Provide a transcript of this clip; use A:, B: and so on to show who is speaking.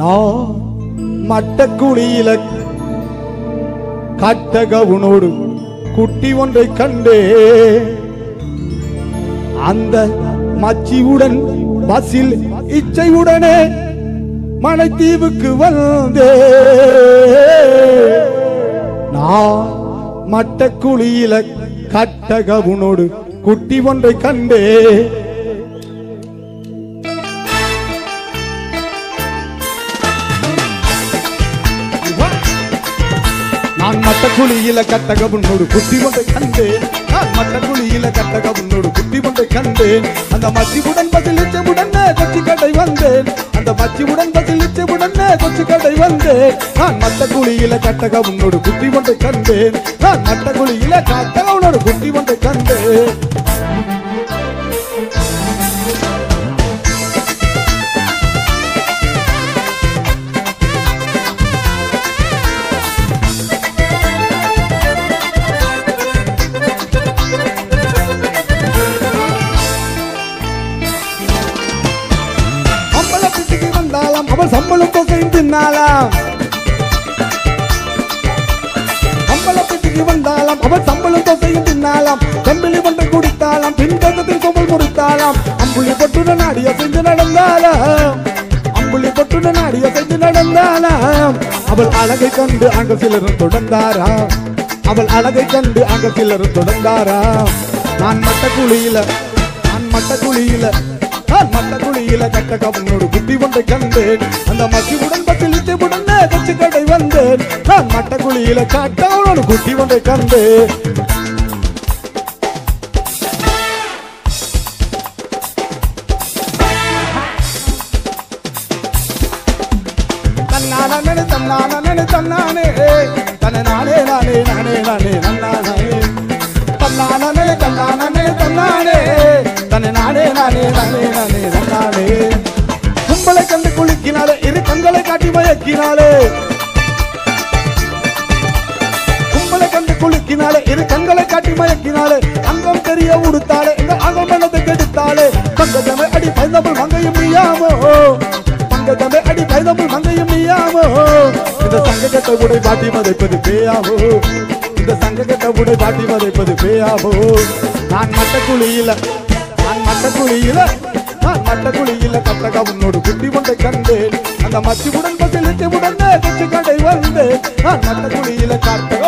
A: நான் மட்டக்குழியில கட்டகவுனோடு குட்டி ஒன்றை கண்டே. அந்த மச்சியுடன் பஸ்ஸில் இச்சையுடனே மலைத்தீவுக்கு வந்தே. நான் மட்டக்குழியில கட்டகவுனோடு குட்டி ஒன்றை கண்டே. நான் குழியில கட்டக உன்னோடு குட்டி கொண்டு. கண்டேன் நான் மட்டக்குழியில கட்டக உன்னோடு குட்டி கொண்டு. கண்டேன் அந்த மத்தியுடன் பதிலிச்ச உடனே கொச்சி கடை வந்தேன் அந்த மத்தியுடன் பதிலிச்ச உடனே கொச்சி கடை வந்தேன் நான் மட்டக்குழியில கட்டக உன்னோடு குட்டி கொண்டு. கண்டேன் நான் மட்டக்குழியில கட்டக உன்னோடு குட்டி கொண்டு. கண்டேன் அவள் சம்பளம் தொகையும் தின்னாலாம் அம்பல வந்தாலாம் அவள் சம்பளம் தொகையும் தின்னாலாம் கம்பிளி ஒன்று குடித்தாலாம் பின்பக்கத்தில் கொம்பல் முடித்தாலாம் அம்புலி பொட்டுடன் அடிய செஞ்சு நடந்தாலாம் அம்புலி பொட்டுடன் அடிய செஞ்சு நடந்தாலாம் அவள் அழகை கண்டு அங்க சிலரும் தொடர்ந்தாராம். அவள் அழகை கண்டு அங்க சிலரும் தொடர்ந்தாராம். நான் மட்ட குழியில நான் மட்ட குழியில நான் மட்ட குழியில கட்ட கவனோடு குட்டி ஒன்றை கண்டேன். அந்த மச்சிவுடன் பத்திலிச்சு உடனே கட்சி கடை வந்தேன். நான் மட்ட குழியில கட்டவனோடு குட்டி ஒன்றை கண்டேன். தன்னானே தன்னானே தன்னானே. தன்னை நானே நானே நானே நானே நன்னானே தன்னானே தன்னானே தன்னானே. தன்னை நானே நானே நானே நானே நன்னானே கும்பலை கண்டு குலுக்கினாலே இரு கண்களை காட்டி மயக்கினாலே. கும்பலை கண்டு குலுக்கினாலே இரு கண்களை காட்டி மயக்கினாலே. அங்கம் தெரிய உடுத்தாலே இந்த அங்கம் மனதை கெடுத்தாலே. பங்கஜமே அடி பயந்தவள் மங்கையும் நீயாமோ? பங்கஜமே அடி பயந்தவள் மங்கையும் நீயாமோ? இந்த சங்ககட்ட உடை பாட்டி மதைப்பது பேயாமோ? இந்த சங்ககட்ட உடை பாட்டி மதைப்பது பேயாமோ? நான் மட்ட குழியில மட்ட குழியில நான் மட்ட குழியில கட்டக உன்னோடு குட்டி ஒன்றை கண்டேன். அந்த மச்சிவுடன் பசிலிட்டு உடனே கொச்சு கடை வந்தேன். நான் மட்ட குழியில கட்டக